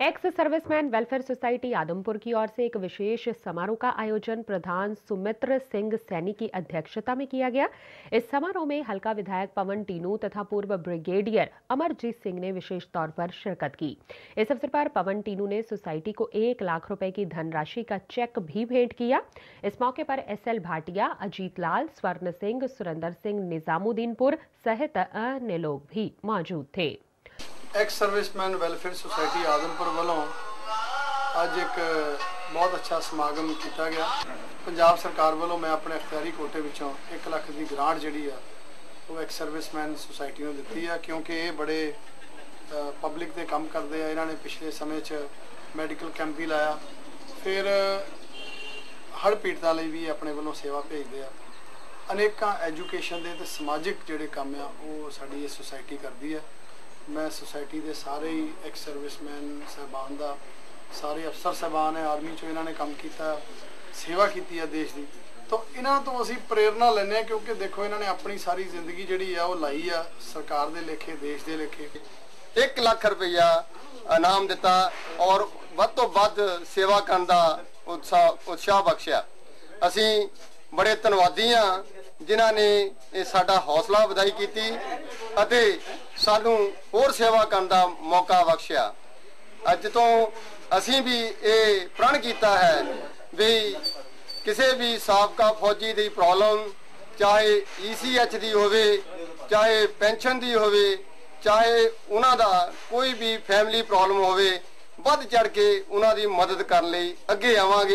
ex serviceman welfare society Adampur की ओर से एक विशेष समारोह का आयोजन प्रधान सुमित्र सिंह सैनी की अध्यक्षता में किया गया। इस समारोह में हल्का विधायक पवन टीनू तथा पूर्व ब्रिगेडियर अमरजीत सिंह ने विशेष तौर पर शिरकत की। इस अवसर पर पवन टीनू ने सोसाइटी को एक लाख रुपए की धनराशि का चेक भी भेंट किया। इस मौके पर एस एल भाटिया, अजीत लाल, स्वर्ण सिंह, सुरेंद्र सिंह निजामुद्दीनपुर सहित अन्य लोग भी मौजूद थे। Ex serviceman welfare society Adampur ਵੱਲੋਂ ਅੱਜ ਇੱਕ ਬਹੁਤ ਅੱਛਾ ਸਮਾਗਮ ਕੀਤਾ ਗਿਆ। ਪੰਜਾਬ ਸਰਕਾਰ ਵੱਲੋਂ ਮੈਂ ਆਪਣੇ ਅਖਤਿਆਰੀ ਕੋਟੇ ਵਿੱਚੋਂ 1 ਲੱਖ ਦੀ ਗ੍ਰਾਂਟ ਜਿਹੜੀ ਆ, ਉਹ ਐਕਸ ਸਰਵਿਸਮੈਨ ਸੁਸਾਇਟੀ ਨੂੰ ਦਿੱਤੀ ਆ, ਕਿਉਂਕਿ ਇਹ ਬੜੇ ਪਬਲਿਕ ਦੇ ਕੰਮ ਕਰਦੇ ਆ। ਇਹਨਾਂ ਨੇ ਪਿਛਲੇ ਸਮੇਂ 'ਚ ਮੈਡੀਕਲ ਕੈਂਪ ਵੀ ਲਾਇਆ। ਫਿਰ ਹੜ੍ਹ ਪੀੜਤਾਂ ਲਈ ਵੀ ਆਪਣੇ ਵੱਲੋਂ ਸੇਵਾ ਭੇਜਦੇ ਆ। ਅਨੇਕਾਂ ਐਜੂਕੇਸ਼ਨ ਦੇ ਤੇ ਸਮਾਜਿਕ ਜਿਹੜੇ ਕੰਮ ਆ, ਉਹ ਸਾਡੀ ਇਹ ਸੁਸਾਇਟੀ ਕਰਦੀ ਹੈ ਮੈਂ ਸੁਸਾਇਟੀ ਦੇ ਸਾਰੇ ਹੀ ਐਕਸ ਸਰਵਿਸਮੈਨ ਸਹਿਬਾਨ ਦਾ, ਸਾਰੇ ਅਫਸਰ ਸਹਿਬਾਨ ਹੈ ਆਰਮੀ ਚੋਂ ਇਹਨਾਂ ਨੇ ਕੰਮ ਕੀਤਾ, ਸੇਵਾ ਕੀਤੀ ਹੈ ਦੇਸ਼ ਦੀ। ਤਾਂ ਇਹਨਾਂ ਤੋਂ ਅਸੀਂ ਪ੍ਰੇਰਣਾ ਲੈਂਦੇ ਹਾਂ ਕਿਉਂਕਿ ਦੇਖੋ ਇਹਨਾਂ ਨੇ ਆਪਣੀ ਸਾਰੀ ਜ਼ਿੰਦਗੀ ਜਿਹੜੀ ਆ ਉਹ ਲਾਈ ਆ, ਸਰਕਾਰ ਦੇ ਲੇਖੇ, ਦੇਸ਼ ਦੇ ਲੇਖੇ। 1 ਲੱਖ ਰੁਪਇਆ ਇਨਾਮ ਦਿੱਤਾ ਔਰ ਵੱਧ ਤੋਂ ਵੱਧ ਸੇਵਾ ਕਰਨ ਦਾ ਉਤਸ਼ਾਹ ਉਤਸ਼ਾਹ ਬਖਸ਼ਿਆ। ਅਸੀਂ ਬੜੇ ਧੰਨਵਾਦੀ ਹਾਂ ਜਿਨ੍ਹਾਂ ਨੇ ਇਹ ਸਾਡਾ ਹੌਸਲਾ ਵਧਾਈ ਕੀਤੀ ਅਤੇ ਸਾਨੂੰ ਹੋਰ ਸੇਵਾ ਕਰਨ ਦਾ ਮੌਕਾ ਬਖਸ਼ਿਆ। ਅੱਜ ਤੋਂ ਅਸੀਂ ਵੀ ਇਹ ਪ੍ਰਣ ਕੀਤਾ ਹੈ ਵੀ ਕਿਸੇ ਵੀ ਸਾਬਕਾ ਫੌਜੀ ਦੀ ਪ੍ਰੋਬਲਮ ਚਾਹੇ ਈਸੀਐਚ ਦੀ ਹੋਵੇ, ਚਾਹੇ ਪੈਨਸ਼ਨ ਦੀ ਹੋਵੇ, ਚਾਹੇ ਉਹਨਾਂ ਦਾ ਕੋਈ ਵੀ ਫੈਮਿਲੀ ਪ੍ਰੋਬਲਮ ਹੋਵੇ, ਵੱਧ ਚੜ ਕੇ ਉਹਨਾਂ ਦੀ ਮਦਦ ਕਰਨ ਲਈ ਅੱਗੇ ਆਵਾਂਗੇ।